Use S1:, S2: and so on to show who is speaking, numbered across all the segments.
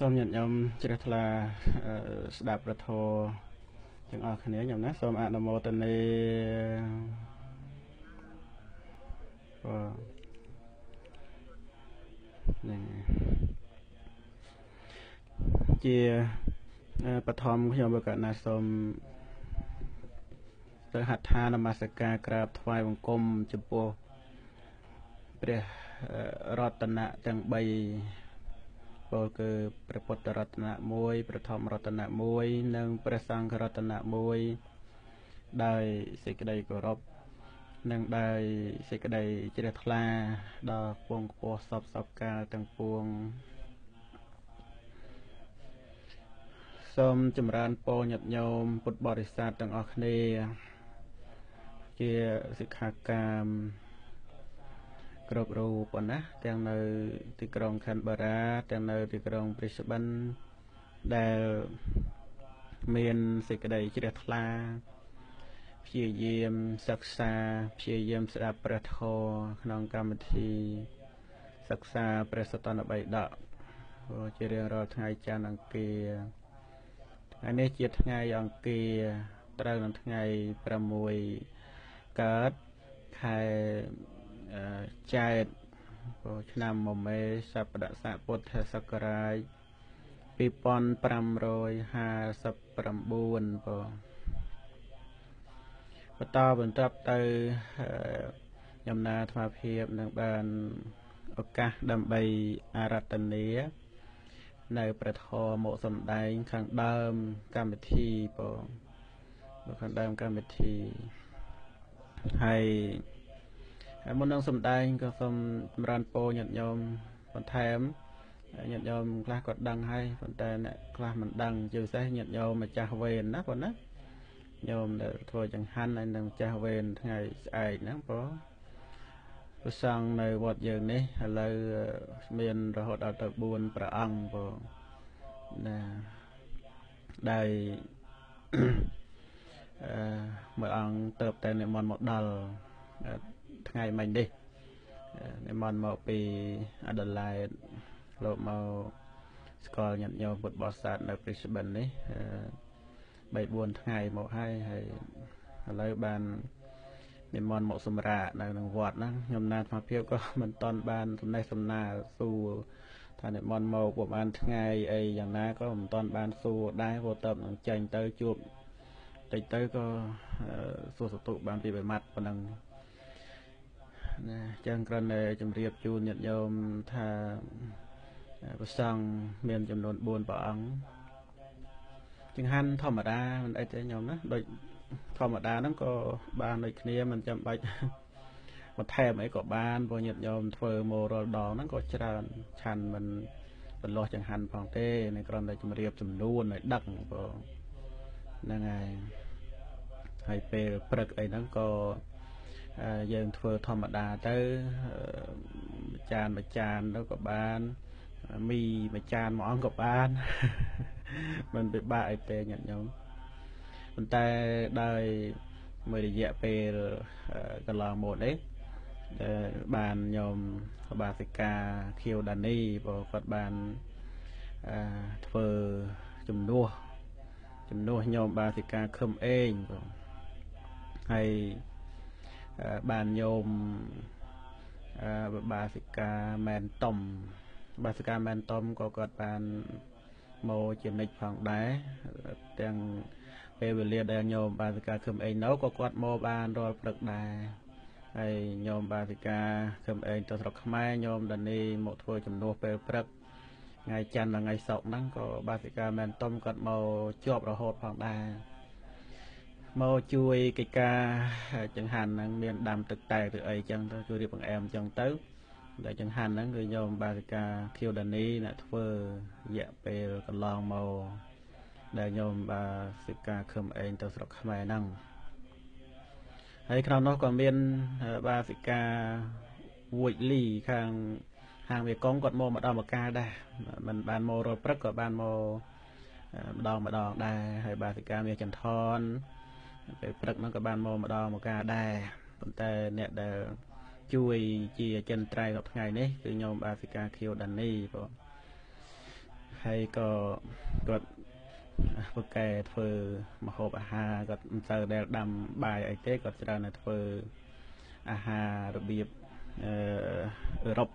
S1: សូមញាតិញោមជ្រះថ្លាស្ដាប់ប្រធរទាំងអស់គ្នាញោមណាសូមអនុមោទនាបាទនេះជាបឋមខ្ញុំបកណាសូមទៅហដ្ឋានមស្ការក្រាបថ្វាយបង្គំចំពោះព្រះរតនៈទាំង3 ពលគឺព្រះពុទ្ធរតនៈ1ព្រះធម្មរតនៈ1និងព្រះសង្ឃរតនៈ1ដោយសេចក្តីគោរពនិងដោយសេចក្តីជ្រះថ្លាដល់ពងខ្ពស់សពសពកាលទាំងពួងសូមចម្រើនពរញាតិញោមពុទ្ធបរិស័ទទាំងអស់គ្នា ជាសិក្ខាកាម គ្រប់រូបណាទាំងនៅទីក្រុងខណ្ឌបារាទាំងនៅទីក្រុងព្រីស្បិនដែលមានសេចក្តីជ្រះថ្លាព្យាយាមសិក្សាព្យាយាមស្ដាប់ព្រះធម៌ក្នុងកម្មវិធី សិក្សាព្រះសតនបិដកជារៀងរាល់ថ្ងៃច័ន្ទអង្គារថ្ងៃនេះជាថ្ងៃអង្គារត្រូវនឹងថ្ងៃ6កើតខែ ចែកឆ្នាំមមេសប្តស័កពុទ្ធសករាជ2559បងបន្តបន្តទៅញណាអាត្មាភាពនឹងបានឱកាសដើម្បីអារតនីនៅប្រធមមកសំដែងខាងដើមកម្មវិធីបងខាងដើមកម្មវិធីហើយហើយ មុននឹងសំដែងក៏សូមចម្រើនពរញាតិញោមបន្ថែមញាតិញោមខ្លះក៏ដឹងហើយប៉ុន្តែអ្នកខ្លះមិនដឹងជាពិសេសញាតិញោមម្ចាស់វេនណាបងណាញោមដែលធ្វើចង្ហាន់ហើយនឹងម្ចាស់វេនថ្ងៃស្អែកហ្នឹងបងប្រសង់នៅវត្តយើងនេះឥឡូវមានរហូតដល់ទៅ4ព្រះអង្គបងណាដែលអឺមួយអង្គទៅតែនិមន្តមកដល់ ថ្ងៃមិញនេះនិមន្តមកពីអាដាលេដលោកមកស្គាល់ញាតិញោមពុទ្ធបរិស័ទនៅ Brisbane នេះ3 4ថ្ងៃមកហើយហើយឥឡូវបាននិមន្តមកសម្រាកនៅក្នុងវត្តហ្នឹងខ្ញុំណាត់អាភិបក៏មិនតន់បានសំណេះសំណាលសួរថានិមន្តមកប្រហែលថ្ងៃអីយ៉ាងណាក៏មិនតន់បានសួរដែរព្រោះតើនឹងចេញទៅជួបតិចទៅក៏សួរសតុបានពីប្រមាត់ប៉ុណ្ណឹង ណាចឹងគ្រាន់តែជម្រាបជូនញាតិញោមថាព្រះសង្ឃមានចំនួន4ព្រះអង្គចង្ហាន់ធម្មតាមិនអីទេញោមណាដូចធម្មតាហ្នឹងក៏បានដូចគ្នាមិនចាំបាច់បន្ថែមអីក៏បានព្រោះញាតិញោមធ្វើមករាល់ដងហ្នឹងក៏ច្រើនឆាន់មិនបន្លោះចង្ហាន់ផងទេនៅគ្រាន់តែជម្រាបចំនួនឲ្យដឹកព្រោះហ្នឹងហើយហើយពេលព្រឹកអីហ្នឹងក៏ យើងធ្វើធម្មតាទៅចានមួយចានទៅក៏បានមីមួយចានមួយអង្គក៏បានមិនពិបាកអីទេញាតិញោមប៉ុន្តែដោយមួយរយៈពេលកន្លងមកនេះដែលបានញោមបាសិកាខៀវដានីព្រោះគាត់បានធ្វើជំនួសជំនួសញោមបាសិកាខឹមអេងបងហើយ បានញោមបាសិកាមែនតុំបាសិកាមែនតុំក៏គាត់បានមកជានិច្ចផងដែរទាំងពេលវេលាដែលញោមបាសិកាខឹមអេងនៅក៏គាត់មកបានរាល់ព្រឹកដែរហើយញោមបាសិកាខឹមអេងទៅស្រុកខ្មែរញោមដានីមកធ្វើចំនួនពេលព្រឹកថ្ងៃច័ន្ទថ្ងៃសុក្រហ្នឹងក៏បាសិកាមែនតុំគាត់មកជាប់រហូតផងដែរ មកជួយកិច្ចការចង្ហាន់ហ្នឹងមានដាំទឹកតែឬអីចឹងទៅជួយរៀបបង្អែមចឹងទៅដែលចង្ហាន់ហ្នឹងគឺញោមបាសិកាខៀវដានីអ្នកធ្វើរយៈពេលកន្លងមកដែលញោមបាសិកាខឹមអេងទៅស្រុកខ្មែរហ្នឹងហើយក្នុងនោះក៏មានបាសិកាវួយលីខាងហាងវាកងគាត់មកម្ដងម្កាលដែរមិនបានមករត់ព្រឹកក៏បានមកម្ដងម្ដងដែរហើយបាសិកាមាសចន្ទថន ពេលព្រឹកហ្នឹងក៏បានមកម្ដងមកការដែរប៉ុន្តែអ្នកដែលជួយជាចិនត្រៃដល់ថ្ងៃនេះគឺញោមបាសិកាខៀវដានីបងហហើយក៏គាត់ពូកែធ្វើមហូបអាហារគាត់មិនសូវដែលដាំបាយអីទេគាត់ច្រើនតែធ្វើអាហាររបៀបអឺអឺរ៉ុប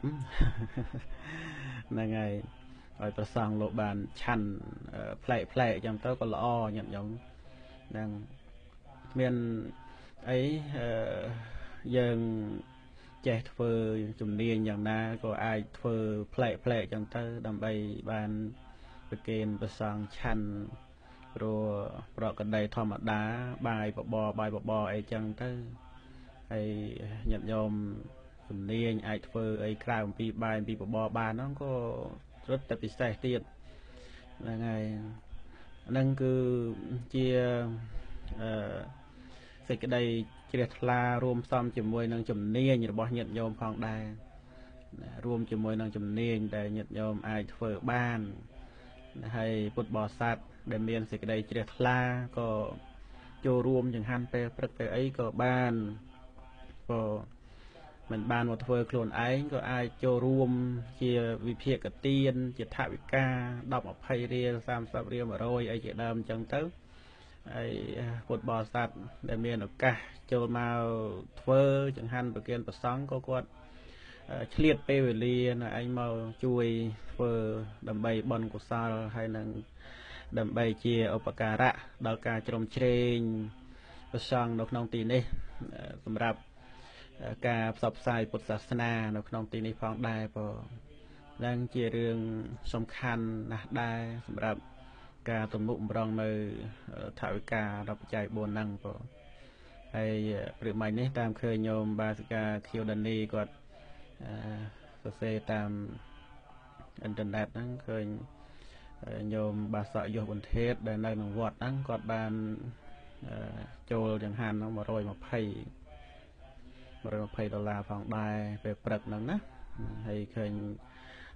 S1: ហ្នឹងហើយឲ្យប្រសងលោកបានឆាន់ផ្លែកផ្លែកអញ្ចឹងទៅក៏ល្អញាតិញោមហ្នឹង មានអីយើងចេះធ្វើជំនាញយ៉ាងណាក៏អាចធ្វើផ្លែកផ្លែកអញ្ចឹងទៅ ដើម្បីបានប្រគេនប្រសងឆាន់ព្រោះប្រកដីធម្មតា បាយបបរបាយបបរអីចឹងទៅហើយញាតិញោមជំនាញអាចធ្វើអីក្រៅអំពីបាយអំពីបបរបានហ្នឹងក៏រត់តែពិសេសទៀតហ្នឹងហើយហ្នឹងគឺជាអឺ សេចក្តីជ្រះថ្លារួមផ្សំជាមួយនឹងជំនាញរបស់ញាតិញោមផងដែររួមជាមួយនឹងជំនាញដែលញាតិញោមអាចធ្វើបានហើយពុទ្ធបរិស័ទដែលមានសេចក្តីជ្រះថ្លាក៏ចូលរួមចង្ហាន់ពេលព្រឹកពេលអីក៏បានក៏មិនបានមកធ្វើខ្លួនឯងក៏អាចចូលរួមជាវិភាកទានជាថវិកា10 20រៀល30រៀល100អីជាដើមអញ្ចឹងទៅ ហើយពុទ្ធបរិស័ទដែលមានឱកាសចូលមកធ្វើចង្ហាន់ប្រគិនប្រសង់ក៏គាត់ឆ្លៀតពេលវេលានៅឯងមកជួយធ្វើដើម្បីបន់កុសលហើយនឹងដើម្បីជាឧបការៈដល់ការជ្រោមជ្រែងប្រសង់នៅក្នុងទីនេះសម្រាប់ការផ្សព្វផ្សាយពុទ្ធសាសនានៅក្នុងទីនេះផងដែរព្រោះនឹងជារឿងសំខាន់ណាស់ដែរសម្រាប់ ការទំនុកម្រងនៅថវិកាដល់បច្ច័យ4ហ្នឹងព្រោះហើយព្រឹកមិញនេះតាមឃើញញោមបាសិកាខៀវដានីគាត់សរសេរតាមអ៊ីនធឺណិតហ្នឹងឃើញញោមបាសកយុសបន្ទេតដែលនៅក្នុងវត្តហ្នឹងគាត់បានចូលចង្ហាន់ហ្នឹង120 120ដុល្លារផងដែរពេលព្រឹកហ្នឹងណាហើយឃើញ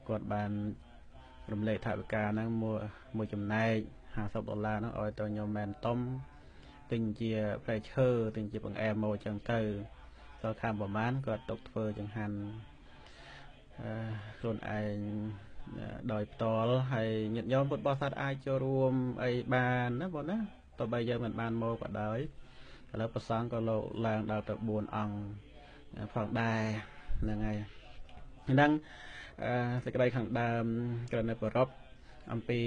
S1: គាត់បាន រំលែកថវិកាហ្នឹងមួយមួយចំណែក50ដុល្លារហ្នឹងឲ្យទៅខ្ញុំមែនតុំទិញជាផ្លែឈើទិញជាបង្អែមមកចឹងទៅទៅខាងប្រមាណគាត់ຕົកធ្វើចង្ហាន់អឺខ្លួនឯងដោយផ្ទាល់ហើយញាតិញោមពុទ្ធបរិស័ទអាចចូលរួមអីបានណាបងណាតើបើយើងមិនបានមកក៏ដោយឥឡូវប្រសងក៏លោកឡើងដល់ទៅ4អង្គផងដែរហ្នឹងហើយហ្នឹង សេចក្តីខាងដើមក្រណិប្រពអំពី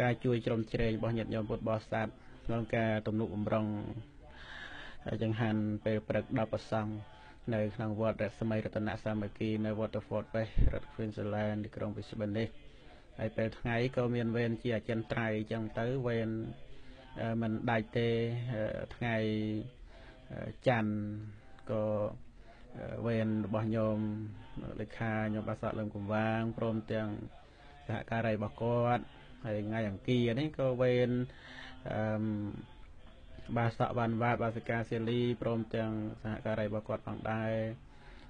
S1: ការជួយជ្រោមជ្រែងរបស់ញាតិញោមពុទ្ធបរិស័ទក្នុងការទំនុកបំរុងចង្ហាន់ពេលព្រឹកដល់ប្រសង់នៅក្នុងវត្តរស្មីរតនសាមគ្គីនៅ Waterford West រដ្ឋ Queensland ទីក្រុង Brisbane នេះហើយពេលថ្ងៃក៏មានវេនជាអចិន្ត្រៃយ៍អញ្ចឹងទៅវេនមិនដាច់ទេថ្ងៃច័ន្ទក៏ វេនរបស់ញោមលេខាញោមបាសកលឹមកំវាងព្រមទាំងសហការីរបស់គាត់ហើយថ្ងៃអង្គារនេះក៏វេនអឺបាសកវ៉ាន់វ៉ាតបាសិកាសៀលីព្រមទាំងសហការីរបស់គាត់ផងដែរ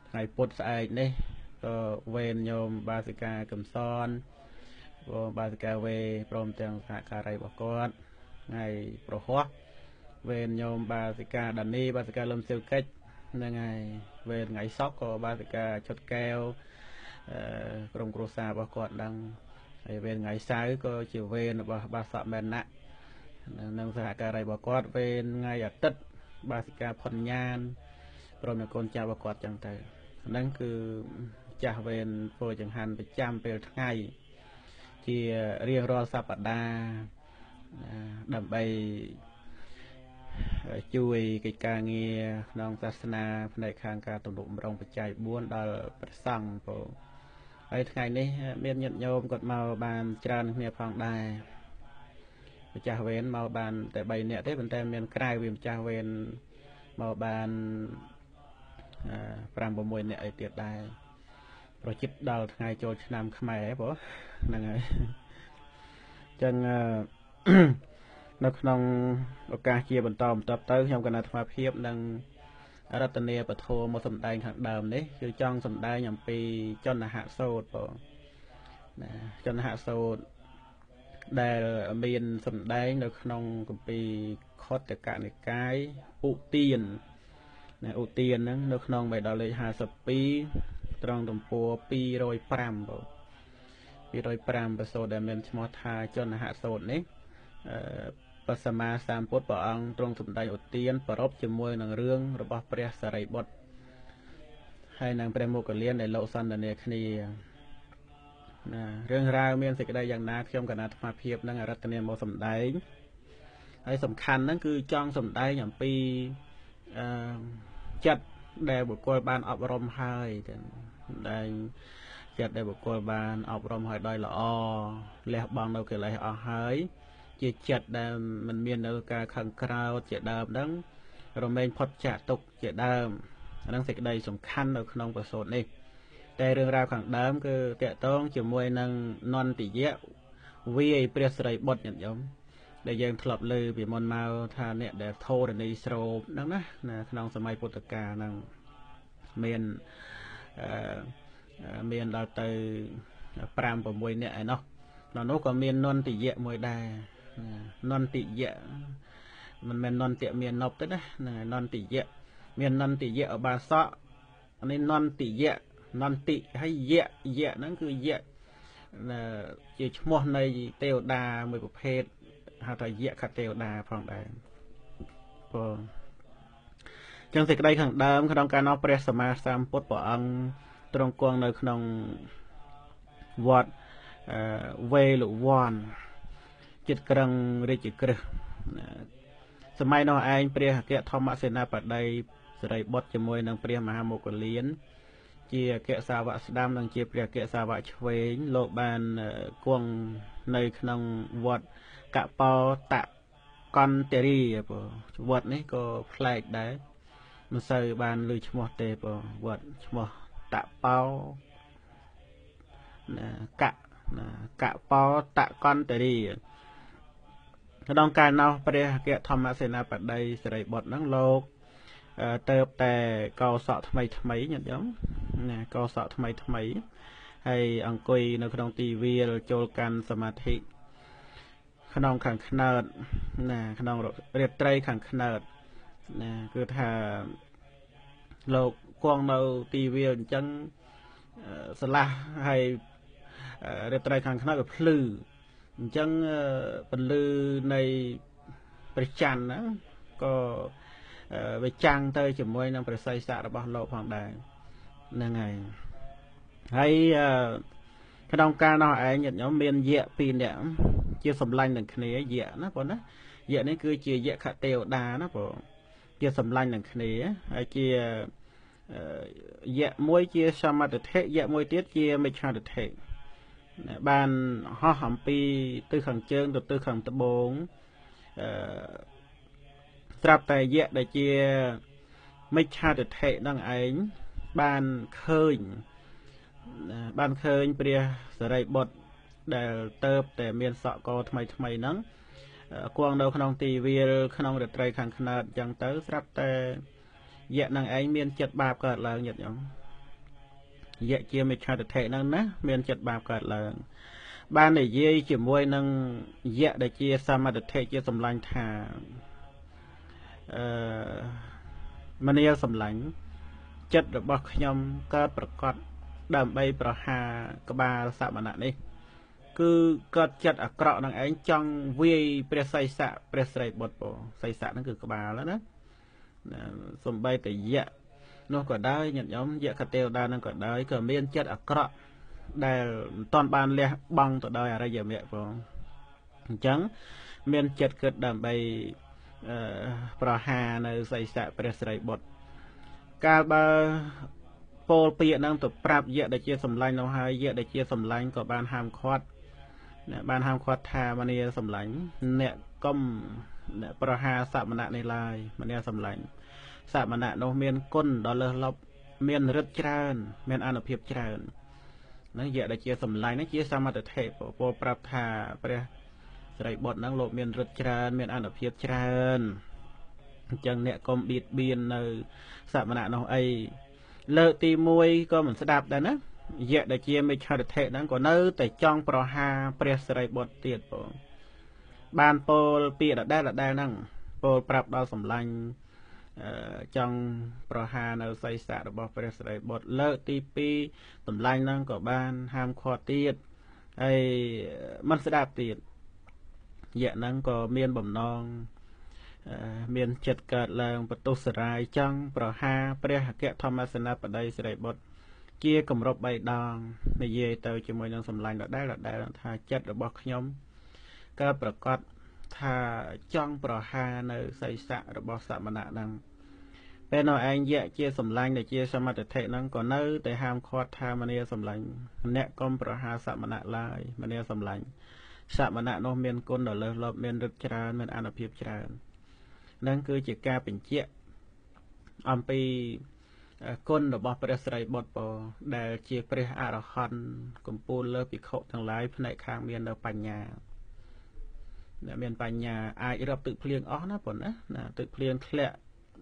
S1: ថ្ងៃពុទ្ធស្អែកនេះក៏វេនញោមបាសិកាកំសនព្រមបាសិកាវេព្រមទាំងសហការីរបស់គាត់ថ្ងៃប្រហោះវេនញោមបាសិកាដានីបាសិកាលឹមសិលកិច្ច ហ្នឹងហើយវេនថ្ងៃសក់ក៏បាសិកាឈុតកែវអឺក្រុមគ្រួសាររបស់គាត់ដឹងហើយវេនថ្ងៃសៅរ៍ក៏ជាវេនរបស់បាសកមែនណាក់និងសហការីរបស់គាត់វេនថ្ងៃអាទិត្យបាសិកាផុនញានព្រមទាំងកូនចៅរបស់គាត់ចឹងទៅហ្នឹងគឺចាស់វេនធ្វើចង្ហាន់ប្រចាំពេលថ្ងៃ ជារៀងរាល់សប្តាហ៍ដើម្បី ជួយកិច្ចការងារក្នុងសាសនាផ្នែកខាងការទំនុកម្រងបច្ច័យ4ដល់ព្រះសង្ឃពោហើយថ្ងៃនេះ មានញាតិញោមគាត់មកបានច្រើនគ្នាផងដែរម្ចាស់វេនមកបានតែ3នាក់ទេប៉ុន្តែមានក្រៅវាម្ចាស់វេនមកបាន5 6នាក់អីទៀតដែរប្រជិតដល់ថ្ងៃចូលឆ្នាំខ្មែរព្រោះហ្នឹងហើយអញ្ចឹង នៅក្នុងឱកាសជាបន្តបន្ទាប់ទៅខ្ញុំគណៈអាត្មាភាពនឹងរតនាពធមកសម្ដែងខាងដើមនេះគឺចង់សម្ដែងអំពីចន្ទហសោតបងណាចន្ទហសោតដែលមានសម្ដែងនៅក្នុងគម្ពីរខតកនិកាយឧទានណាឧទានហ្នឹងនៅក្នុងបេដកលេខ52ត្រង់ទំព័រ205បង205ប្រសូតដែលមានឈ្មោះថាចនហសូតនេះអឺ ព្រះសម្មាសម្ពុទ្ធព្រះអង្គទ្រង់សម្ដែងឧទានប្រពជាមួយនឹងរឿងរបស់ព្រះសារីបុត្រហើយនឹងព្រះមុគលានដែលលោកសន្ទនាគ្នាណារឿងរ៉ាវមានសេចក្តីយ៉ាងណាខ្ញុំកណាអាត្មាភាពនឹងអរតនាមកសម្ដែងហើយសំខាន់ហ្នឹងគឺចង់សម្ដែងអំពីអឺចិត្តដែលបុគ្គលបានអប់រំហើយសម្ដែងចិត្តដែលបុគ្គលបានអប់រំហើយដោយល្អលះបង់នៅកិលេសអស់ហើយ ជាចិត្តដែលមិនមាននៅការខឹងក្រោធជាដើមហ្នឹងរមែងផុតចាកទុកជាដើមអានឹងសេចក្តីសំខាន់នៅក្នុងប្រសូតនេះ តែរឿងរ៉ាវខាងដើមគឺតកតងជាមួយនឹងនន្តិយៈវាយព្រះស្រីបុត្រញាតិញោមដែលយើងធ្លាប់លើពីមុនមកថាអ្នកដែលធរណីស្រោបហ្នឹងណាក្នុងសម័យពុទ្ធកាលហ្នឹងមានអឺមានដល់ទៅ5 6នាក់ឯណោះក្នុងនោះក៏មាននន្តិយៈមួយដែរ នន្តិយៈមិនមែននន្តិមាននប់ទេណានន្តិយៈមាននន្តិយៈអបាសកនេះនន្តិយៈនន្តិហើយយៈយៈហ្នឹងគឺយៈជាឈ្មោះនៃទេវតាមួយប្រភេទហៅថាយៈខទេវតាផងដែរបងចឹងសេចក្តីខាងដើមក្នុងការនោះព្រះសម្មាសម្ពុទ្ធព្រះអង្គទ្រង់គង់នៅក្នុងវត្តវេលវ័ន ចិត្តក្រឹងរាជក្រឹសសម័យនោះឯងព្រះអគ្គធម្មសេនាបតីសិរីបុត្រជាមួយនឹងព្រះមហាមោគលាន ជាអគ្គសាវកស្ដាំនិងជាព្រះអគ្គសាវកឆ្វេងលោកបានគង់នៅក្នុងវត្តកបោតកន្តរីវត្តនេះក៏ប្លែកដែរមិនសូវបានលើឈ្មោះទេបងវត្តឈ្មោះតបោណាកណាកបោតកន្តរី ក្នុងកាលនោះព្រះអគ្គធម្មសេនាបតីសិរីបុត្រហ្នឹងលោកទៅតែកោសក់ថ្មីថ្មីញាតិញោមណាកោសក់ថ្មីថ្មីហើយអង្គុយនៅក្នុងទីវាលចូលកាន់សមាធិក្នុងខាងខ្នើតណាក្នុងរាត្រីខាងខ្នើតណាគឺថាលោកគង់នៅទីវាលអញ្ចឹងស្រឡះហើយរាត្រីខាងខ្នើតក៏ភ្លឺ អញ្ចឹងពន្លឺនៃព្រះច័ន្ទណាក៏វាចាំងទៅជាមួយនឹងប្រស័យស័ករបស់លោកផងដែរហ្នឹងហើយហើយក្នុងការនោះឯងញាតិញោមមានយៈពីរនាក់ជាសម្លាញ់នឹងគ្នាយៈណាបងណាយៈនេះគឺជាយៈខទេវតាណាបងជាសម្លាញ់នឹងគ្នាហើយជាយៈមួយជាសមត្ថធិយៈមួយទៀតជាមិច្ឆាទិដ្ឋិ បានហោះអំពីទិសខាងជើងទៅទិសខាងត្បូងអឺស្រាប់តែយៈដែលជាមិច្ឆាទិដ្ឋិនឹងឯងបានឃើញបានឃើញព្រះសរិបុត្រដែលទៅតែមានសក់កថ្មីថ្មីហ្នឹងគង់នៅក្នុងទីវាលក្នុងរាត្រីខាងខ្នើតអញ្ចឹងទៅស្រាប់តែយៈនឹងឯងមានចិត្តបាបកើតឡើងញាតិញោម យៈជាមិច្ឆាទិដ្ឋិហ្នឹងណាមានចិត្តបាបកើតឡើងបាននិយាយជាមួយនឹងយៈដែលជាសមត្ថធិជាសម្លាញ់ថាអឺមនាលសម្លាញ់ចិត្តរបស់ខ្ញុំកើតប្រកបដើម្បីប្រហារក្បាលសមណៈនេះ គឺកើតចិត្តអាក្រក់នឹងឯងចង់វាយព្រះសីស័កព្រះស្រីបុត្រពោសីស័កហ្នឹងគឺក្បាលណាសំបីតយៈ នោះក៏ដោយញាតិញោមយៈកតេវតានឹងក៏ដោយក៏មានចិត្តអាក្រក់ដែលមិនតាន់បានលះបង់ទៅដោយអរិយមគ្គផងអញ្ចឹងមានចិត្តគិតដើម្បីប្រហារនៅសីស័កព្រះស្រីបុត្រកាលបើពោលពាក្យហ្នឹងទៅប្រាប់យៈដែលជាសម្លាញ់នោះហើយយៈដែលជាសម្លាញ់ក៏បានហាមឃាត់បានហាមឃាត់ថាមនីសម្លាញ់អ្នកកុំអ្នកប្រហារសមណៈនេះឡើយមនីសម្លាញ់ សមណៈនោះមានគុណដ៏លើសលប់មានរិទ្ធច្រើន មានអនុភាពច្រើនហ្នឹងយៈដែលជាសម្លាញ់នេះជាសមត្ថធិពោលប្រាប់ថាព្រះស្រីបុត្រហ្នឹងលោកមានរិទ្ធច្រើន មានអនុភាពច្រើនអញ្ចឹងអ្នកកុំបៀតបៀននៅសមណៈនោះអីលើកទី1ក៏មិនស្ដាប់ដែរណាយៈដែលជាមិច្ឆរិទ្ធិហ្នឹងក៏នៅតែចង់ប្រហារព្រះសិរីបុត្រទៀតបងបានពោលពាក្យដដែលដដែលហ្នឹងពោលប្រាប់ដល់សម្លាញ់ ចង់ប្រហារនៅសីស័ករបស់ព្រះសិរីបុត្រលើកទី2សម្លាញ់ហ្នឹងក៏បានហាមឃាត់ទៀតហើយមិនស្ដាប់ទៀតយៈហ្នឹងក៏មានបំណងមានចិត្តកើតឡើងបន្ទុសរាយចង់ប្រហាព្រះអគ្គធម្មសេនាបតីសិរីបុត្រជាគម្រប់3ដងនិយាយទៅជាមួយនឹងសម្លាញ់ដដែលដដែលថាចិត្តរបស់ខ្ញុំកើតប្រកាសថាចង់ប្រហានៅសីស័ករបស់សមណៈហ្នឹង ពេលនោះឯងយៈជាសម្លាញ់ដែលជាសមត្ថិហ្នឹងក៏នៅតែហាមឃាត់ថាមនាសម្លាញ់អ្នកកុំប្រហាសមណៈឡើយមនាសម្លាញ់សមណៈនោះមានគុណដល់លើសលប់មានឫទ្ធិច្រើនមានអនុភាពច្រើននឹងគឺជាការបញ្ជាក់អំពីគុណរបស់ព្រះស្រីបុត្រពដែលជាព្រះអរហន្តកម្ពូលលើភិក្ខុទាំងឡាយផ្នែកខាងមាននៅបញ្ញាដែលមានបញ្ញាអាចរាប់ទឹកភ្លៀងអស់ណាប៉ុណ្ណាណាទឹកភ្លៀងធ្លាក់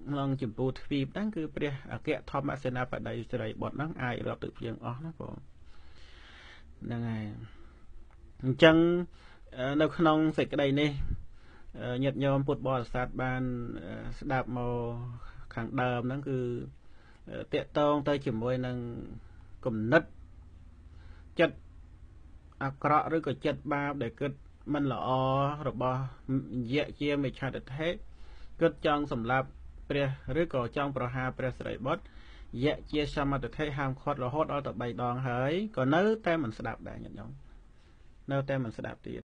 S1: ក្នុងចម្ពោះទ្វីបហ្នឹងគឺព្រះអគ្គធម្មសេនាបតីស្រីបុត្រហ្នឹងអាចរាប់ទឹកភ្លៀងអស់ណាបងហ្នឹងហើយអញ្ចឹងនៅក្នុងសេចក្តីនេះញាតិញោមពុទ្ធបរិស័ទបានស្ដាប់មកខាងដើមហ្នឹងគឺតកតងទៅជាមួយនឹងគំនិតចិត្តអាក្រក់ឬក៏ចិត្តបាបដែលគិតមិនល្អរបស់យៈជាមិឆាទិដ្ឋិគិតចង់សម្លាប់ ព្រះឬក៏ចង់ប្រហារព្រះសិរីបុត្រយៈជាសមត្ថិហាមឃាត់រហូតដល់ទៅ3ដងហើយក៏នៅតែមិនស្ដាប់ដែរញាតិញោមនៅតែមិនស្ដាប់ទៀត